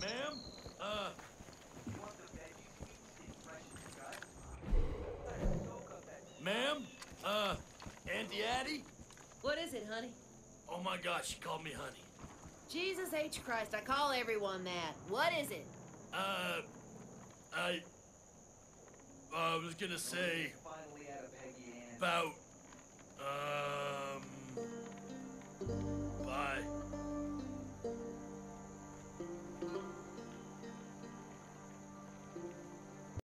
Ma'am? Uh, ma'am? Uh, Auntie Addie? What is it, honey? Oh my gosh, she called me honey. Jesus H. Christ, I call everyone that. What is it? Uh, I. I was gonna say about.